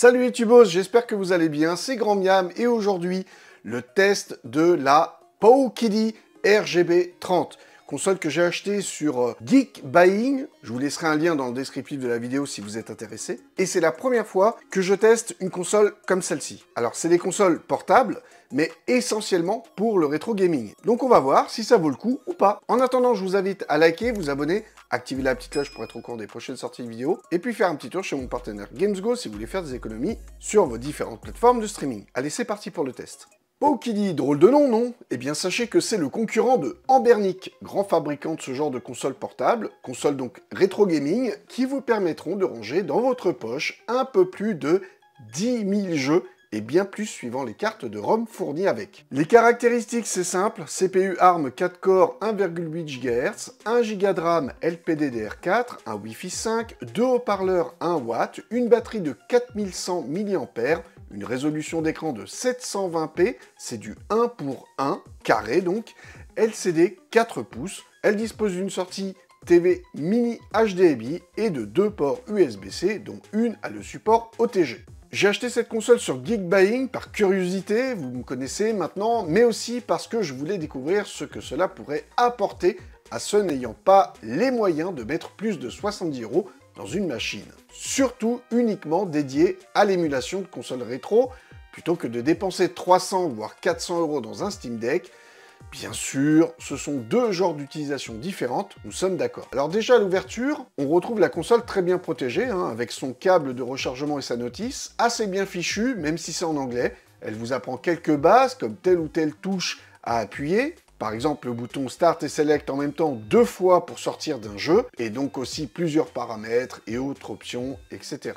Salut les tubos, j'espère que vous allez bien, c'est Grand Miam et aujourd'hui le test de la PowKiddy RGB 30 console que j'ai achetée sur euh, Geek Buying. Je vous laisserai un lien dans le descriptif de la vidéo si vous êtes intéressé. Et c'est la première fois que je teste une console comme celle-ci. Alors, c'est des consoles portables, mais essentiellement pour le rétro gaming. Donc on va voir si ça vaut le coup ou pas. En attendant, je vous invite à liker, vous abonner, activer la petite cloche pour être au courant des prochaines sorties de vidéos, et puis faire un petit tour chez mon partenaire GamesGo si vous voulez faire des économies sur vos différentes plateformes de streaming. Allez, c'est parti pour le test. Dit drôle de nom, non Eh bien sachez que c'est le concurrent de Ambernic, grand fabricant de ce genre de console portable, console donc rétro gaming, qui vous permettront de ranger dans votre poche un peu plus de 10 000 jeux et bien plus suivant les cartes de ROM fournies avec. Les caractéristiques, c'est simple, CPU ARM 4 corps 1,8 GHz, 1 Go de RAM LPDDR4, un Wi-Fi 5, deux haut-parleurs 1 W, une batterie de 4100 mAh, une résolution d'écran de 720p, c'est du 1 pour 1, carré donc, LCD 4 pouces, elle dispose d'une sortie TV mini HDMI et de deux ports USB-C, dont une a le support OTG. J'ai acheté cette console sur Geek par curiosité, vous me connaissez maintenant, mais aussi parce que je voulais découvrir ce que cela pourrait apporter à ceux n'ayant pas les moyens de mettre plus de 70 euros une machine. Surtout uniquement dédiée à l'émulation de consoles rétro, plutôt que de dépenser 300 voire 400 euros dans un Steam Deck, Bien sûr, ce sont deux genres d'utilisation différentes, nous sommes d'accord. Alors déjà à l'ouverture, on retrouve la console très bien protégée, hein, avec son câble de rechargement et sa notice, assez bien fichue, même si c'est en anglais. Elle vous apprend quelques bases, comme telle ou telle touche à appuyer, par exemple le bouton Start et Select en même temps deux fois pour sortir d'un jeu, et donc aussi plusieurs paramètres et autres options, etc.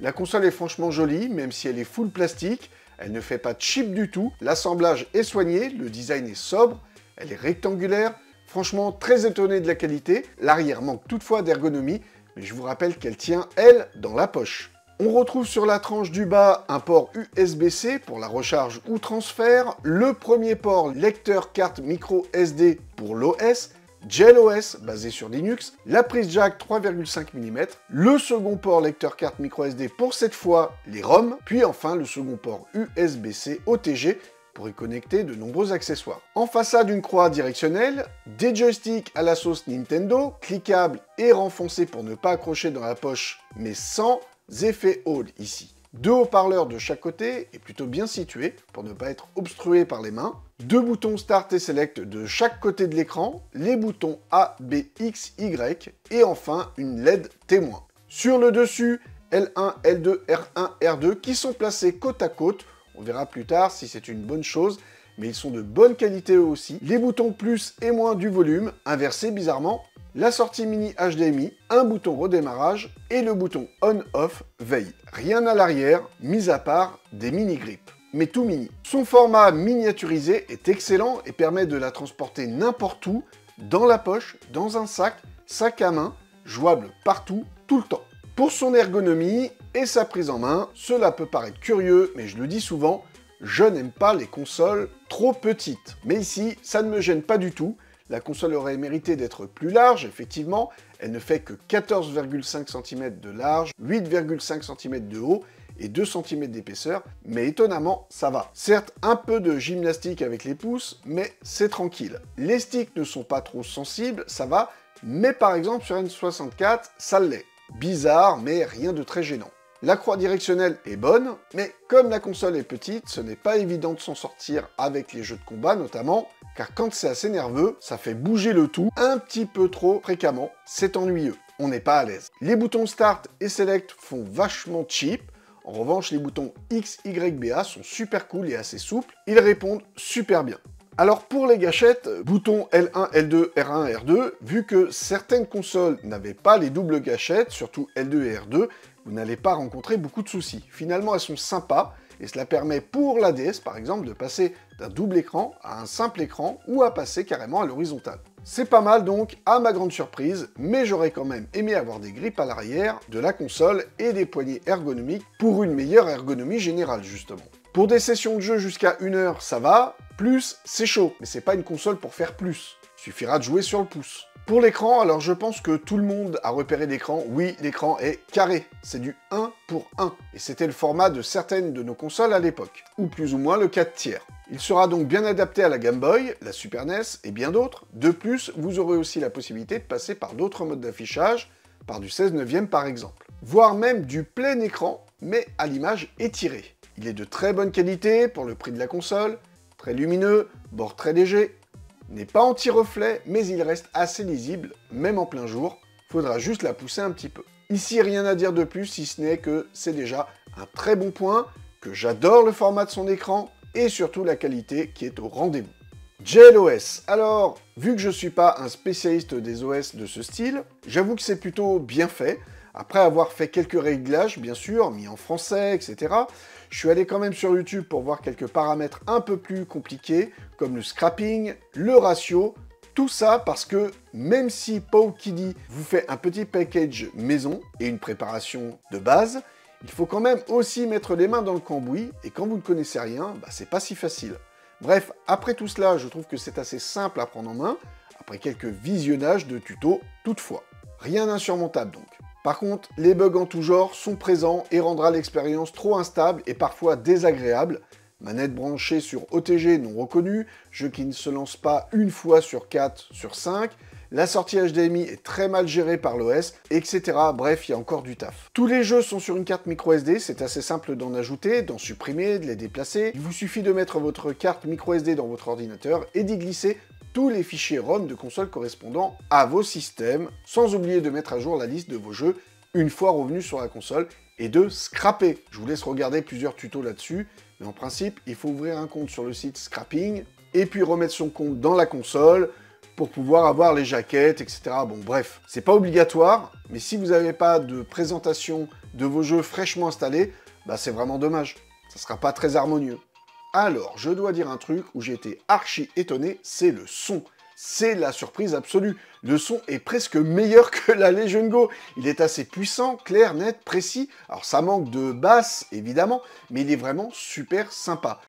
La console est franchement jolie, même si elle est full plastique, elle ne fait pas cheap du tout, l'assemblage est soigné, le design est sobre, elle est rectangulaire, franchement très étonné de la qualité, l'arrière manque toutefois d'ergonomie, mais je vous rappelle qu'elle tient, elle, dans la poche. On retrouve sur la tranche du bas un port USB-C pour la recharge ou transfert, le premier port lecteur carte micro SD pour l'OS, GelOS basé sur Linux, la prise jack 3,5 mm, le second port lecteur carte microSD pour cette fois les ROM, puis enfin le second port USB-C OTG pour y connecter de nombreux accessoires. En façade, une croix directionnelle, des joysticks à la sauce Nintendo, cliquables et renfoncés pour ne pas accrocher dans la poche, mais sans effet Hall ici. Deux haut-parleurs de chaque côté et plutôt bien situés pour ne pas être obstrués par les mains. Deux boutons Start et Select de chaque côté de l'écran, les boutons A, B, X, Y et enfin une LED témoin. Sur le dessus, L1, L2, R1, R2 qui sont placés côte à côte. On verra plus tard si c'est une bonne chose, mais ils sont de bonne qualité eux aussi. Les boutons plus et moins du volume, inversés bizarrement, la sortie mini HDMI, un bouton redémarrage et le bouton on-off veille. Rien à l'arrière, mis à part des mini-grips mais tout mini. Son format miniaturisé est excellent et permet de la transporter n'importe où, dans la poche, dans un sac, sac à main, jouable partout, tout le temps. Pour son ergonomie et sa prise en main, cela peut paraître curieux, mais je le dis souvent, je n'aime pas les consoles trop petites. Mais ici, ça ne me gêne pas du tout, la console aurait mérité d'être plus large, effectivement. Elle ne fait que 14,5 cm de large, 8,5 cm de haut et 2 cm d'épaisseur, mais étonnamment, ça va. Certes, un peu de gymnastique avec les pouces, mais c'est tranquille. Les sticks ne sont pas trop sensibles, ça va, mais par exemple sur N64, ça l'est. Bizarre, mais rien de très gênant. La croix directionnelle est bonne, mais comme la console est petite, ce n'est pas évident de s'en sortir avec les jeux de combat notamment, car quand c'est assez nerveux, ça fait bouger le tout un petit peu trop fréquemment, c'est ennuyeux, on n'est pas à l'aise. Les boutons Start et Select font vachement cheap, en revanche les boutons X, Y, BA sont super cool et assez souples, ils répondent super bien. Alors pour les gâchettes, boutons L1, L2, R1, R2, vu que certaines consoles n'avaient pas les doubles gâchettes, surtout L2 et R2, vous n'allez pas rencontrer beaucoup de soucis. Finalement, elles sont sympas, et cela permet pour la DS, par exemple, de passer d'un double écran à un simple écran, ou à passer carrément à l'horizontale. C'est pas mal donc, à ma grande surprise, mais j'aurais quand même aimé avoir des grippes à l'arrière de la console et des poignées ergonomiques pour une meilleure ergonomie générale justement. Pour des sessions de jeu jusqu'à une heure, ça va, plus, c'est chaud, mais c'est pas une console pour faire plus. Suffira de jouer sur le pouce. Pour l'écran, alors je pense que tout le monde a repéré l'écran. Oui, l'écran est carré. C'est du 1 pour 1. Et c'était le format de certaines de nos consoles à l'époque. Ou plus ou moins le 4 tiers. Il sera donc bien adapté à la Game Boy, la Super NES et bien d'autres. De plus, vous aurez aussi la possibilité de passer par d'autres modes d'affichage, par du 16 neuvième par exemple. Voire même du plein écran, mais à l'image étirée. Il est de très bonne qualité pour le prix de la console, très lumineux, bord très léger, n'est pas anti-reflet, mais il reste assez lisible, même en plein jour. Faudra juste la pousser un petit peu. Ici, rien à dire de plus, si ce n'est que c'est déjà un très bon point, que j'adore le format de son écran, et surtout la qualité qui est au rendez-vous. JLOS. Alors, vu que je suis pas un spécialiste des OS de ce style, j'avoue que c'est plutôt bien fait. Après avoir fait quelques réglages, bien sûr, mis en français, etc., je suis allé quand même sur YouTube pour voir quelques paramètres un peu plus compliqués, comme le scrapping, le ratio, tout ça parce que même si PowKiddy vous fait un petit package maison et une préparation de base, il faut quand même aussi mettre les mains dans le cambouis, et quand vous ne connaissez rien, bah, c'est pas si facile. Bref, après tout cela, je trouve que c'est assez simple à prendre en main, après quelques visionnages de tutos toutefois. Rien d'insurmontable donc. Par contre, les bugs en tout genre sont présents et rendra l'expérience trop instable et parfois désagréable. Manette branchée sur OTG non reconnue, jeu qui ne se lance pas une fois sur 4 sur 5, la sortie HDMI est très mal gérée par l'OS, etc. Bref, il y a encore du taf. Tous les jeux sont sur une carte microSD, c'est assez simple d'en ajouter, d'en supprimer, de les déplacer. Il vous suffit de mettre votre carte microSD dans votre ordinateur et d'y glisser tous les fichiers ROM de console correspondant à vos systèmes, sans oublier de mettre à jour la liste de vos jeux une fois revenus sur la console et de scraper. Je vous laisse regarder plusieurs tutos là-dessus, mais en principe, il faut ouvrir un compte sur le site Scrapping et puis remettre son compte dans la console pour pouvoir avoir les jaquettes, etc. Bon, bref, c'est pas obligatoire, mais si vous n'avez pas de présentation de vos jeux fraîchement installés, bah c'est vraiment dommage. Ça sera pas très harmonieux. Alors, je dois dire un truc où j'ai été archi étonné, c'est le son. C'est la surprise absolue. Le son est presque meilleur que la Legion Go. Il est assez puissant, clair, net, précis. Alors ça manque de basse, évidemment, mais il est vraiment super sympa.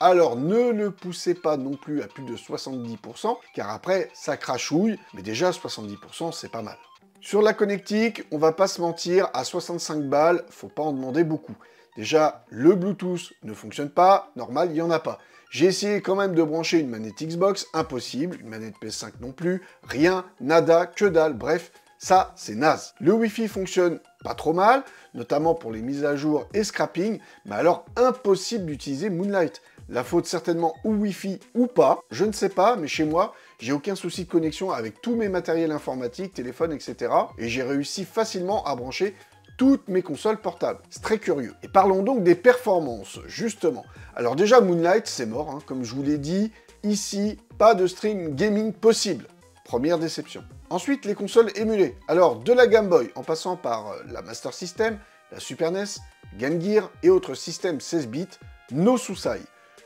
Alors ne le poussez pas non plus à plus de 70%, car après ça crachouille, mais déjà 70% c'est pas mal. Sur la connectique, on va pas se mentir, à 65 balles, faut pas en demander beaucoup. Déjà, le Bluetooth ne fonctionne pas, normal, il n'y en a pas. J'ai essayé quand même de brancher une manette Xbox, impossible, une manette PS5 non plus, rien, nada, que dalle, bref, ça, c'est naze. Le Wi-Fi fonctionne pas trop mal, notamment pour les mises à jour et scrapping, mais alors impossible d'utiliser Moonlight. La faute certainement ou Wi-Fi ou pas, je ne sais pas, mais chez moi, j'ai aucun souci de connexion avec tous mes matériels informatiques, téléphone, etc. Et j'ai réussi facilement à brancher toutes mes consoles portables. C'est très curieux. Et parlons donc des performances, justement. Alors déjà, Moonlight, c'est mort, hein. comme je vous l'ai dit. Ici, pas de stream gaming possible. Première déception. Ensuite, les consoles émulées. Alors, de la Game Boy, en passant par euh, la Master System, la Super NES, Game Gear et autres systèmes 16 bits, no sousai.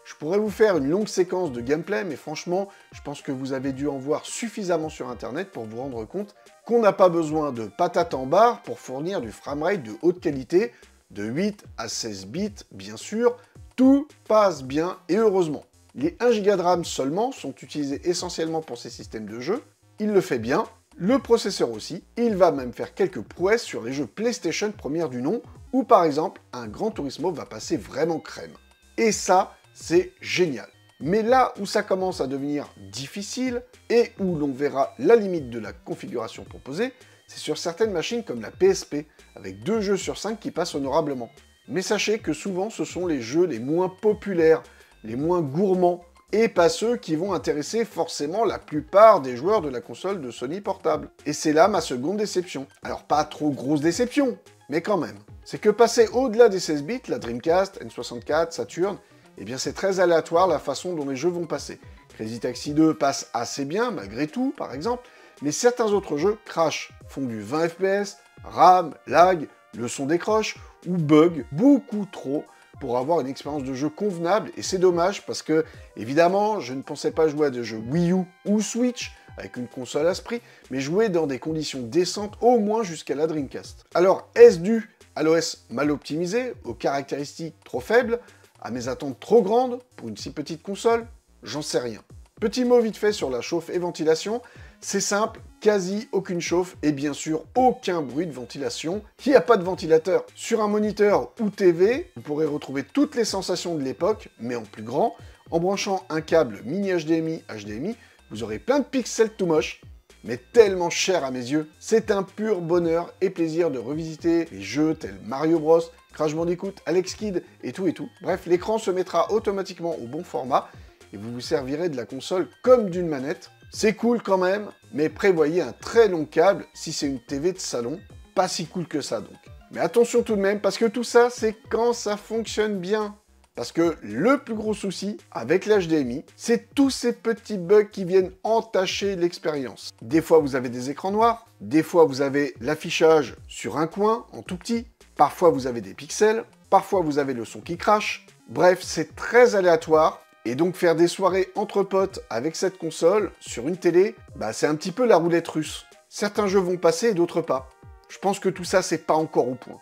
Je pourrais vous faire une longue séquence de gameplay, mais franchement, je pense que vous avez dû en voir suffisamment sur internet pour vous rendre compte qu'on n'a pas besoin de patates en barre pour fournir du framerate de haute qualité, de 8 à 16 bits bien sûr, tout passe bien et heureusement. Les 1 Go de RAM seulement sont utilisés essentiellement pour ces systèmes de jeu, il le fait bien, le processeur aussi, il va même faire quelques prouesses sur les jeux PlayStation première du nom, où par exemple un Gran Turismo va passer vraiment crème. Et ça, c'est génial. Mais là où ça commence à devenir difficile et où l'on verra la limite de la configuration proposée, c'est sur certaines machines comme la PSP, avec deux jeux sur 5 qui passent honorablement. Mais sachez que souvent ce sont les jeux les moins populaires, les moins gourmands, et pas ceux qui vont intéresser forcément la plupart des joueurs de la console de Sony portable. Et c'est là ma seconde déception. Alors pas trop grosse déception, mais quand même. C'est que passer au-delà des 16 bits, la Dreamcast, N64, Saturn, eh bien c'est très aléatoire la façon dont les jeux vont passer. Crazy Taxi 2 passe assez bien, malgré tout, par exemple, mais certains autres jeux crashent, font du 20 fps, RAM, lag, le son décroche, ou bug beaucoup trop pour avoir une expérience de jeu convenable, et c'est dommage parce que, évidemment, je ne pensais pas jouer à des jeux Wii U ou Switch, avec une console à ce prix, mais jouer dans des conditions décentes au moins jusqu'à la Dreamcast. Alors, est-ce dû à l'OS mal optimisé, aux caractéristiques trop faibles, à mes attentes trop grandes pour une si petite console J'en sais rien. Petit mot vite fait sur la chauffe et ventilation. C'est simple, quasi aucune chauffe et bien sûr aucun bruit de ventilation. Il n'y a pas de ventilateur. Sur un moniteur ou TV, vous pourrez retrouver toutes les sensations de l'époque, mais en plus grand. En branchant un câble mini HDMI HDMI, vous aurez plein de pixels tout moches, mais tellement cher à mes yeux. C'est un pur bonheur et plaisir de revisiter les jeux tels Mario Bros, Crash Bandicoot, Alex Kidd et tout et tout. Bref, l'écran se mettra automatiquement au bon format et vous vous servirez de la console comme d'une manette. C'est cool quand même, mais prévoyez un très long câble si c'est une TV de salon. Pas si cool que ça donc. Mais attention tout de même, parce que tout ça, c'est quand ça fonctionne bien. Parce que le plus gros souci avec l'HDMI, c'est tous ces petits bugs qui viennent entacher l'expérience. Des fois, vous avez des écrans noirs, des fois, vous avez l'affichage sur un coin, en tout petit, parfois, vous avez des pixels, parfois, vous avez le son qui crache. Bref, c'est très aléatoire et donc faire des soirées entre potes avec cette console sur une télé, bah c'est un petit peu la roulette russe. Certains jeux vont passer et d'autres pas. Je pense que tout ça c'est pas encore au point.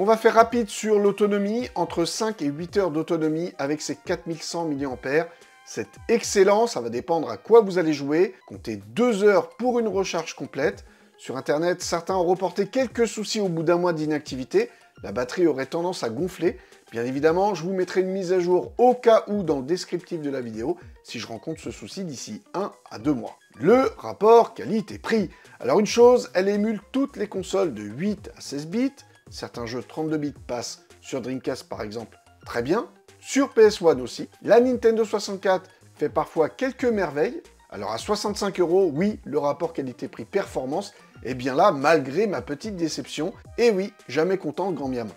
On va faire rapide sur l'autonomie, entre 5 et 8 heures d'autonomie avec ces 4100 mAh. C'est excellent, ça va dépendre à quoi vous allez jouer. Comptez 2 heures pour une recharge complète. Sur internet, certains ont reporté quelques soucis au bout d'un mois d'inactivité. La batterie aurait tendance à gonfler, Bien évidemment, je vous mettrai une mise à jour au cas où dans le descriptif de la vidéo si je rencontre ce souci d'ici 1 à 2 mois. Le rapport qualité-prix. Alors une chose, elle émule toutes les consoles de 8 à 16 bits. Certains jeux 32 bits passent sur Dreamcast par exemple très bien. Sur PS1 aussi. La Nintendo 64 fait parfois quelques merveilles. Alors à 65 euros, oui, le rapport qualité-prix-performance est bien là malgré ma petite déception. Et oui, jamais content grand miam.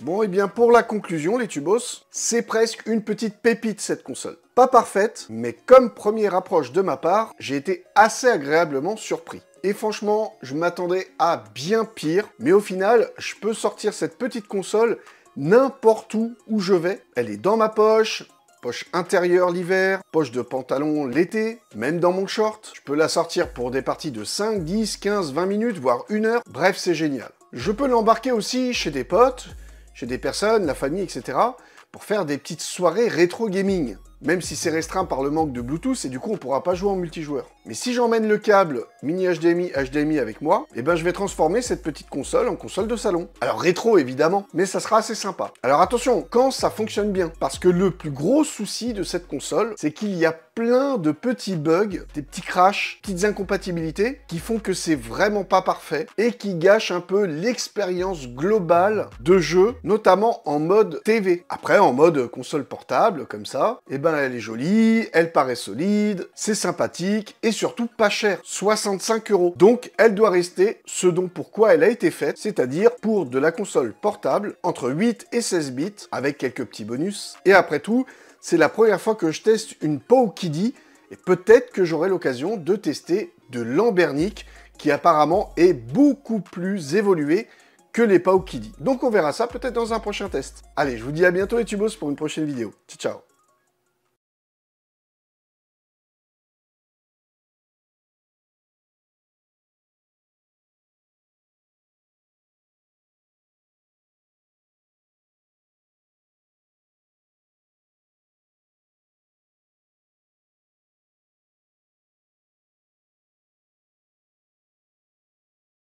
Bon, et eh bien pour la conclusion, les tubos, c'est presque une petite pépite cette console. Pas parfaite, mais comme première approche de ma part, j'ai été assez agréablement surpris. Et franchement, je m'attendais à bien pire, mais au final, je peux sortir cette petite console n'importe où où je vais. Elle est dans ma poche, poche intérieure l'hiver, poche de pantalon l'été, même dans mon short. Je peux la sortir pour des parties de 5, 10, 15, 20 minutes, voire une heure. Bref, c'est génial. Je peux l'embarquer aussi chez des potes, chez des personnes, la famille, etc., pour faire des petites soirées rétro gaming. Même si c'est restreint par le manque de Bluetooth et du coup on pourra pas jouer en multijoueur. Mais si j'emmène le câble mini HDMI HDMI avec moi, eh ben je vais transformer cette petite console en console de salon. Alors rétro évidemment, mais ça sera assez sympa. Alors attention, quand ça fonctionne bien, parce que le plus gros souci de cette console, c'est qu'il y a plein de petits bugs, des petits crashs, petites incompatibilités qui font que c'est vraiment pas parfait et qui gâchent un peu l'expérience globale de jeu, notamment en mode TV. Après, en mode console portable, comme ça, eh ben elle est jolie, elle paraît solide, c'est sympathique et surtout pas cher, 65 euros. Donc elle doit rester ce dont pourquoi elle a été faite, c'est-à-dire pour de la console portable entre 8 et 16 bits avec quelques petits bonus. Et après tout, c'est la première fois que je teste une Kiddy et peut-être que j'aurai l'occasion de tester de l'Ambernic qui apparemment est beaucoup plus évolué que les Kiddy. Donc on verra ça peut-être dans un prochain test. Allez, je vous dis à bientôt les tubos pour une prochaine vidéo. Ciao ciao